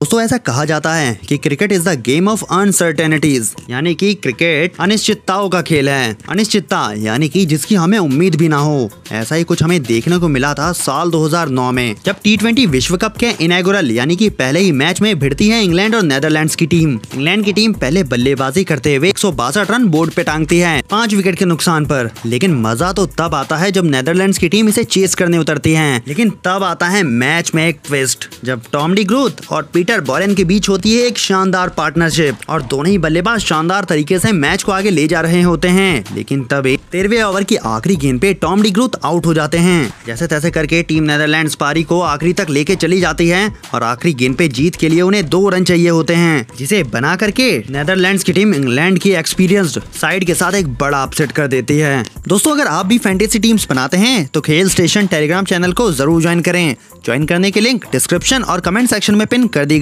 दोस्तों, ऐसा कहा जाता है कि cricket is the game of uncertainties यानी कि क्रिकेट अनिश्चितताओं का खेल है। अनिश्चितता, यानी कि जिसकी हमें उम्मीद भी ना हो। ऐसा ही कुछ हमें देखने को मिला था साल 2009 में, जब टी विश्व कप के इनेगुरल यानी कि पहले ही मैच में भिड़ती है इंग्लैंड और नेदरलैंड की टीम इंग्लैंड की टीम पहले बल्लेबाजी करते हुए एक सौ बासठ रन बोर्ड पे टांगती है, पाँच विकेट के नुकसान पर। लेकिन मज़ा तो तब आता है जब नेदरलैंड की टीम इसे चेस करने उतरती है। लेकिन तब आता है मैच में एक ट्विस्ट जब टॉमडी ग्रोथ और पीटर बॉरेन के बीच होती है एक शानदार पार्टनरशिप और दोनों ही बल्लेबाज शानदार तरीके से मैच को आगे ले जा रहे होते हैं। लेकिन तब एक तेरहवे ओवर की आखिरी गेंद पे टॉम डी ग्रूथ आउट हो जाते हैं। जैसे तैसे करके टीम नेदरलैंड पारी को आखिरी तक लेके चली जाती है और आखिरी गेंद पे जीत के लिए उन्हें दो रन चाहिए होते हैं, जिसे बना करके नेदरलैंड की टीम इंग्लैंड की एक्सपीरियंस्ड साइड के साथ एक बड़ा अपसेट कर देती है। दोस्तों, अगर आप भी फैंटेसी टीम्स बनाते हैं तो खेल स्टेशन टेलीग्राम चैनल को ज़रूर ज्वाइन करें। ज्वाइन करने के लिंक डिस्क्रिप्शन और कमेंट सेक्शन में पिन कर दी